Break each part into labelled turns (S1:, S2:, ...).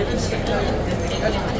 S1: よろしくお願いします。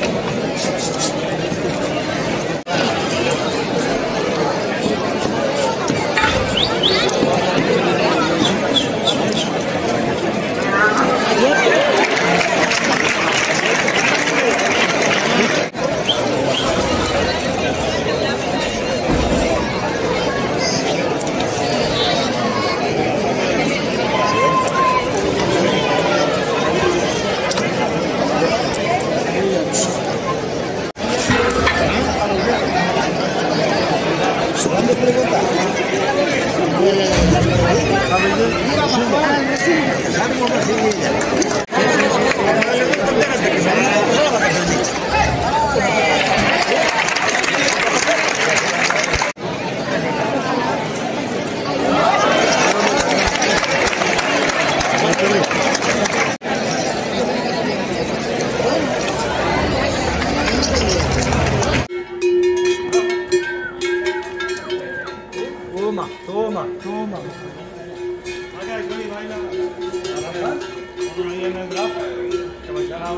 S1: Eu,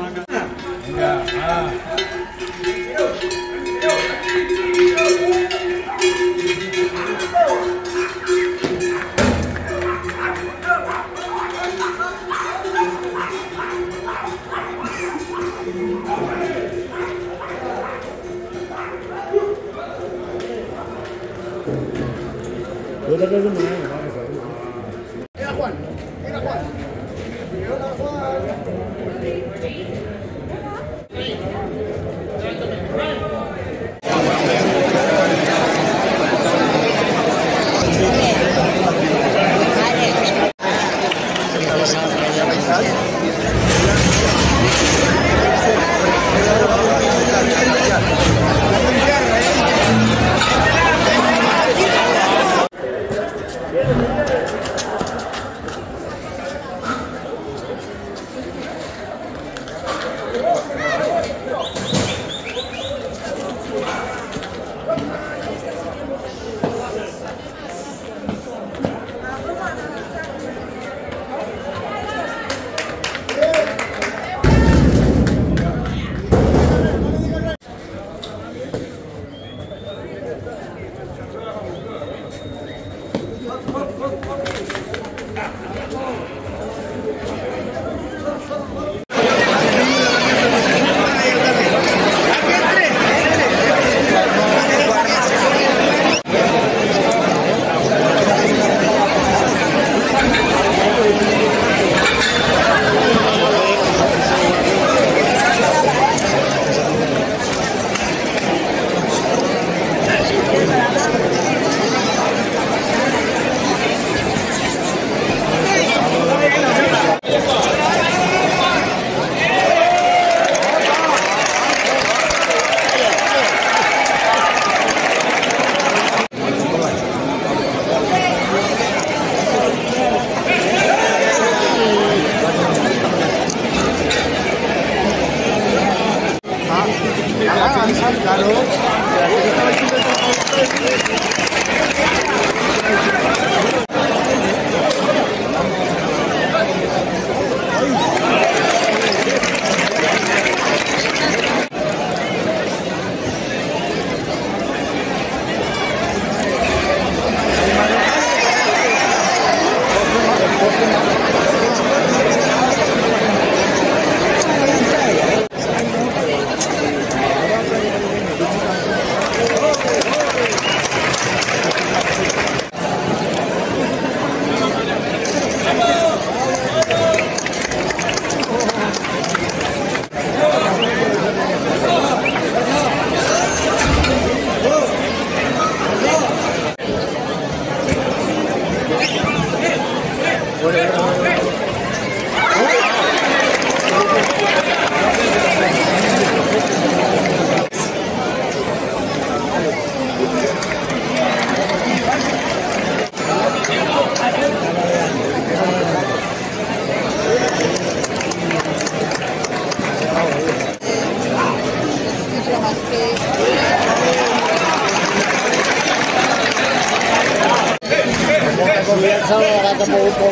S1: eu, eu, mais. Sama kata po po.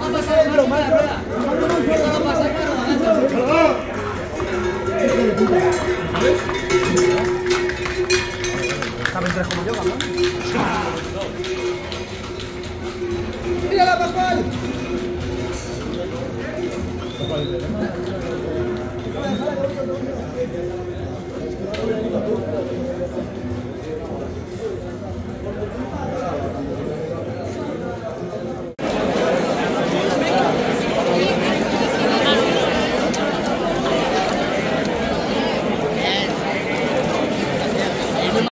S1: Va a pasar, Maro, mala rueda.